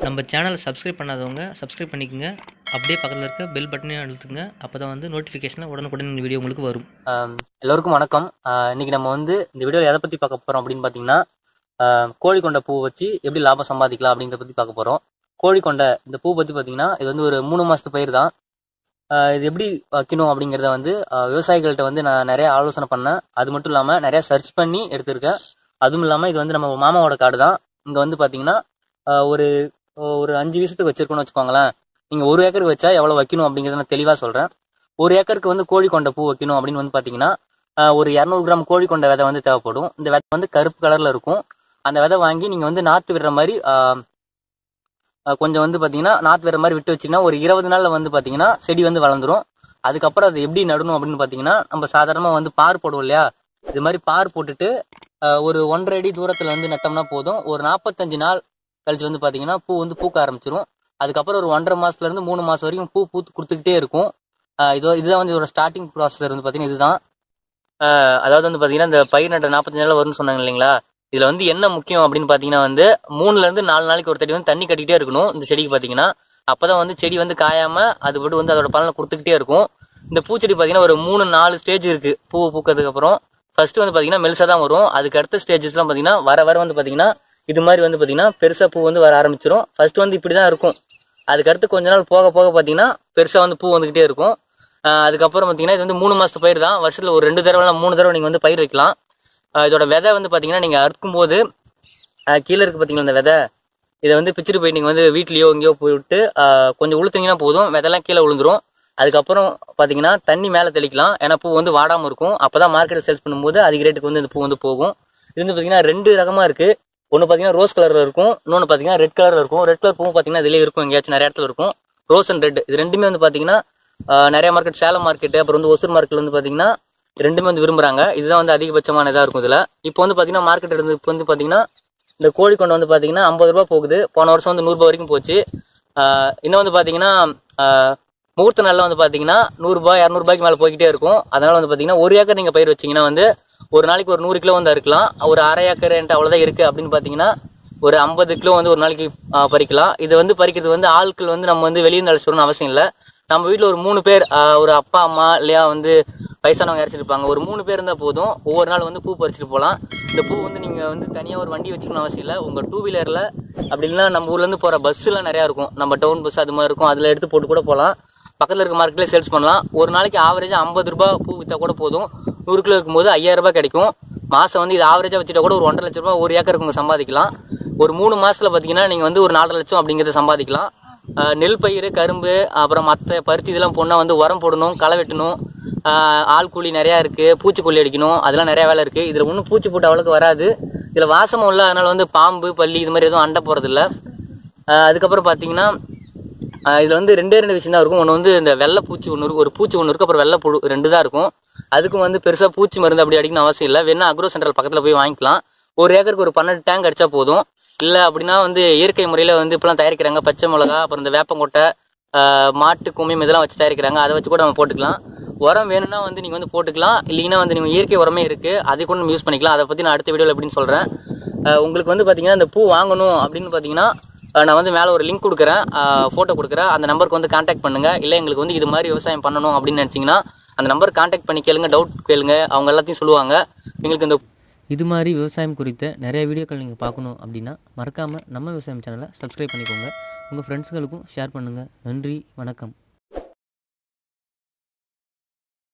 நம்ம சேனலை சப்ஸ்கிரைப் பண்ணாதவங்க சப்ஸ்கிரைப் பண்ணிக்கோங்க. அப்படியே பக்கத்தில் இருக்க பெல் பட்டனையும் அழுத்துங்க. அப்போ தான் வந்து நோட்டிஃபிகேஷனில் உடனுக்குடன் இந்த வீடியோ உங்களுக்கு வரும். எல்லோருக்கும் வணக்கம். இன்றைக்கி இன்னைக்கு நம்ம வந்து இந்த வீடியோவில் எதை பற்றி பார்க்க போகிறோம் அப்படின்னு பார்த்தீங்கன்னா கோழி கொண்ட பூ வச்சு எப்படி லாபம் சம்பாதிக்கலாம் அப்படிங்கிறத பற்றி பார்க்க போகிறோம் கோழி கொண்ட இந்த பூ பற்றி பார்த்தீங்கன்னா இது வந்து ஒரு மூணு மாதத்து பயிர் தான். இது எப்படி வைக்கணும் அப்படிங்கிறத வந்து விவசாயிகள்கிட்ட வந்து நான் நிறைய ஆலோசனை பண்ணேன். அது மட்டும் இல்லாமல் நிறைய சர்ச் பண்ணி எடுத்திருக்கேன். அதுவும் இல்லாமல் இது வந்து நம்ம மாமாவோட காடு தான். இங்கே வந்து பார்த்தீங்கன்னா ஒரு ஒரு அஞ்சு வீசத்துக்கு வச்சிருக்கோம்னு வச்சுக்கோங்களேன். நீங்கள் ஒரு ஏக்கருக்கு வச்சா எவ்வளோ வைக்கணும் அப்படிங்கிறத நான் தெளிவாக சொல்கிறேன் ஒரு ஏக்கருக்கு வந்து கோழி கொண்ட பூ வைக்கணும் அப்படின்னு வந்து பாத்தீங்கன்னா ஒரு இரநூறு கிராம் கோழி கொண்ட விதை வந்து தேவைப்படும். இந்த விதை வந்து கருப்பு கலர்ல இருக்கும். அந்த விதை வாங்கி நீங்க வந்து நாத்து விடுற மாதிரி கொஞ்சம் வந்து பாத்தீங்கன்னா நாத்து விடுற மாதிரி விட்டு வச்சீங்கன்னா ஒரு இருபது நாள்ல வந்து பாத்தீங்கன்னா செடி வந்து வளர்ந்துரும். அதுக்கப்புறம் அதை எப்படி நடணும் அப்படின்னு பாத்தீங்கன்னா நம்ம சாதாரணமா வந்து பார் போடுவோம் இல்லையா? இது மாதிரி பார் போட்டுட்டு ஒரு ஒன்றரை அடி தூரத்துல வந்து நட்டோம்னா போதும். ஒரு நாற்பத்தஞ்சு நாள் கழிச்சு வந்து பார்த்தீங்கன்னா பூ வந்து பூக்க ஆரம்பிச்சிரும். அதுக்கப்புறம் ஒரு ஒன்றரை மாசத்துல இருந்து மூணு மாசம் வரைக்கும் பூ பூத்து கொடுத்துக்கிட்டே இருக்கும். இதோ இதுதான் வந்து இதோட ஸ்டார்டிங் ப்ராசஸர் வந்து பார்த்தீங்கன்னா இதுதான். அதாவது வந்து பார்த்தீங்கன்னா இந்த பயிர் நட்ட நாற்பத்தஞ்சு நாள் வரும்னு சொன்னாங்க இல்லைங்களா? இதில் வந்து என்ன முக்கியம் அப்படின்னு பார்த்தீங்கன்னா வந்து மூணுல இருந்து நாலு நாளைக்கு ஒரு தடி வந்து தண்ணி கட்டிக்கிட்டே இருக்கணும் இந்த செடிக்கு பார்த்தீங்கன்னா அப்பதான் வந்து செடி வந்து காயாம அது விட்டு வந்து அதோட பலனை கொடுத்துக்கிட்டே இருக்கும். இந்த பூச்செடி பார்த்தீங்கன்னா ஒரு மூணு நாலு ஸ்டேஜ் இருக்கு. பூ பூக்கிறதுக்கு அப்புறம். ஃபர்ஸ்ட் வந்து பார்த்தீங்கன்னா மெல்சாக தான் வரும். அதுக்கு அடுத்த ஸ்டேஜஸ்லாம் பார்த்தீங்கன்னா வர வர வந்து பார்த்தீங்கன்னா இது மாதிரி வந்து பார்த்தீங்கன்னா பெருசாக பூ வந்து வர ஆரம்பிச்சிடும் ஃபர்ஸ்ட் வந்து இப்படி தான் இருக்கும் அதுக்கடுத்து கொஞ்ச நாள் போக போக பார்த்தீங்கன்னா பெருசாக வந்து பூ வந்துக்கிட்டே இருக்கும். அதுக்கப்புறம் பார்த்தீங்கன்னா இது வந்து மூணு மாதத்து பயிர் தான். வருஷத்தில் ஒரு ரெண்டு தடவை மூணு தடவை நீங்கள் வந்து பயிர் வைக்கலாம். இதோட விதை வந்து பார்த்தீங்கன்னா நீங்கள் அறுக்கும் போது கீழே இருக்கு பார்த்தீங்களா இந்த விதை? இதை வந்து பிச்சுட்டு போய் நீங்கள் வந்து வீட்லேயோ எங்கேயோ போயிட்டு கொஞ்சம் உளுத்துனீங்கன்னா போதும். விதைலாம் கீழே விழுந்துரும். அதுக்கப்புறம் பார்த்தீங்கன்னா தண்ணி மேலே தெளிக்கலாம். ஏன்னா பூ வந்து வாடாமல் இருக்கும். அப்போ தான் மார்க்கெட்டில் சேல்ஸ் பண்ணும்போது அதிக ரேட்டுக்கு வந்து இந்த பூ வந்து போகும். இது வந்து பார்த்தீங்கன்னா ரெண்டு ரகமாக இருக்குது ஒன்று பார்த்தீங்கன்னா ரோஸ் கலரில் இருக்கும். இன்னொன்று பார்த்தீங்கன்னா ரெட் கலரில் இருக்கும். ரெட் கலர் பூவும் பார்த்தீங்கன்னா இதிலே இருக்கும். எங்கேயாச்சும் நிறைய இடத்துல இருக்கும். ரோஸ் அண்ட் ரெட் இது ரெண்டுமே வந்து பார்த்தீங்கன்னா நிறைய மார்க்கெட் சேலம் மார்க்கெட் அப்புறம் வந்து ஒசூர் மார்க்கெட் வந்து பார்த்தீங்கன்னா ரெண்டுமே வந்து விரும்புகிறாங்க இதுதான் வந்து அதிகபட்சமான இதாக இருக்கும் இதில். இப்போ வந்து பார்த்தீங்கன்னா மார்க்கெட் இருந்து இப்போ வந்து பார்த்தீங்கன்னா இந்த கோழி கொண்டு வந்து பார்த்தீங்கன்னா ஐம்பது ரூபா போகுது. போன வருஷம் வந்து நூறுரூபா வரைக்கும் போச்சு. இன்னும் வந்து பார்த்தீங்கன்னா மூர்த்த முகூர்த்த நாளில் வந்து பார்த்தீங்கன்னா நூறுரூபா இரநூறுபாய்க்கு மேலே போய்கிட்டே இருக்கும். அதனால் வந்து பார்த்தீங்கன்னா ஒரு ஏக்கர் நீங்கள் பயிர் வச்சிங்கன்னா வந்து ஒரு நாளைக்கு ஒரு நூறு கிலோ வந்து அறுக்கலாம் ஒரு அரை ஏக்கர் என்கிட்ட அவ்வளோதான் இருக்குது அப்படின்னு பார்த்தீங்கன்னா ஒரு ஐம்பது கிலோ வந்து ஒரு நாளைக்கு பறிக்கலாம். இது வந்து பறிக்கிறது வந்து ஆட்கள் வந்து நம்ம வந்து வெளியே இருந்து அவசியம் இல்லை. நம்ம வீட்டில் ஒரு மூணு பேர் ஒரு அப்பா அம்மா இல்லையா வந்து வயசானவங்க இறச்சிருப்பாங்க இருப்பாங்க. ஒரு மூணு பேர் இருந்தால் போதும். ஒவ்வொரு நாள் வந்து பூ பறிச்சுட்டு போகலாம் இந்த பூ வந்து நீங்கள் வந்து தனியாக ஒரு வண்டி வச்சுக்கணும் அவசியம் இல்லை. உங்கள் டூ வீலரில் அப்படி இல்லைன்னா நம்ம ஊர்லேருந்து போகிற பஸ்ஸுலாம் நிறையா இருக்கும். நம்ம டவுன் பஸ் அது மாதிரி இருக்கும். அதில் எடுத்து போட்டு கூட போகலாம் பக்கத்தில் இருக்க மார்க்கெட்டில் சேல்ஸ் பண்ணலாம். ஒரு நாளைக்கு ஆவரேஜாக ஐம்பது ரூபாய் பூ விற்றா கூட போதும். நூறு கிலோ இருக்கும்போது ஐயாயிரம் ரூபாய் கிடைக்கும். மாதம் வந்து இது ஆவரேஜாக வச்சுட்டா கூட ஒரு ஒன்றரை லட்ச ரூபா ஒரு ஏக்கருக்கு உங்க சம்பாதிக்கலாம். ஒரு மூணு மாதத்தில் பார்த்தீங்கன்னா நீங்கள் வந்து ஒரு நாலரை லட்சம் அப்படிங்கிறத சம்பாதிக்கலாம். நெல் பயிர் கரும்பு அப்புறம் மற்ற பருத்தி இதெல்லாம் போனால் வந்து உரம் போடணும் களை வெட்டணும். ஆள் கூலி நிறையா இருக்குது பூச்சிக்கொல்லி அடிக்கணும் அதெல்லாம் நிறையா வேலை இருக்குது இதில் ஒன்றும் பூச்சி போட்டு அவ்வளோக்கு வராது. இதில் வாசமும் இல்லை அதனால் வந்து பாம்பு பள்ளி இது மாதிரி எதுவும் அண்டை போகிறதில்ல அதுக்கப்புறம் பார்த்தீங்கன்னா இதில் வந்து ரெண்டே ரெண்டு விஷயம் தான் இருக்கும். ஒன்று வந்து இந்த வெள்ளை பூச்சி ஒன்று இருக்கும் ஒரு பூச்சி ஒன்று இருக்கும் அப்புறம் வெள்ளை புழு ரெண்டு தான் இருக்கும். அதுக்கும் வந்து பெருசாக பூச்சி மருந்து அப்படி அடிக்கணும் அவசியம் இல்லை. வேணா அக்ரோ சென்ட்ரல் பக்கத்தில் போய் வாங்கிக்கலாம். ஒரு ஏக்கருக்கு ஒரு பன்னெண்டு டேங்க் அடிச்சா போதும். இல்லை அப்படின்னா வந்து இயற்கை முறையில் வந்து இப்பெல்லாம் தயாரிக்கிறாங்க. பச்சை மிளகா அப்புறம் இந்த வேப்பங்கொட்டை மாட்டு குமியம் இதெல்லாம் வச்சு தயாரிக்கிறாங்க. அதை வச்சு கூட நம்ம போட்டுக்கலாம். உரம் வேணும்னா வந்து நீங்கள் வந்து போட்டுக்கலாம். இல்லைன்னா வந்து நீங்கள் இயற்கை உரமே இருக்குது அதை கூட நம்ம யூஸ் பண்ணிக்கலாம். அதை பற்றி நான் அடுத்த வீடியோவில் எப்படின்னு சொல்கிறேன் உங்களுக்கு வந்து பார்த்தீங்கன்னா இந்த பூ வாங்கணும் அப்படின்னு பார்த்தீங்கன்னா நான் வந்து மேலே ஒரு லிங்க் கொடுக்குறேன். ஃபோட்டோ கொடுக்குறேன். அந்த நம்பருக்கு வந்து காண்டாக்ட் பண்ணுங்கள் இல்லை எங்களுக்கு வந்து இது மாதிரி விவசாயம் பண்ணணும் அப்படின்னு நினச்சிங்கன்னா அந்த நம்பர் காண்டாக்ட் பண்ணி கேளுங்க டவுட் கேளுங்க. அவங்க எல்லாத்தையும் சொல்லுவாங்க. எங்களுக்கு இந்த இது மாதிரி விவசாயம் குறித்த நிறைய வீடியோக்கள் நீங்கள் பார்க்கணும் அப்படின்னா மறக்காமல் நம்ம விவசாயம் சேனலை சப்ஸ்கிரைப் பண்ணிக்கோங்க. உங்கள் ஃப்ரெண்ட்ஸுகளுக்கும் ஷேர் பண்ணுங்கள் நன்றி வணக்கம்.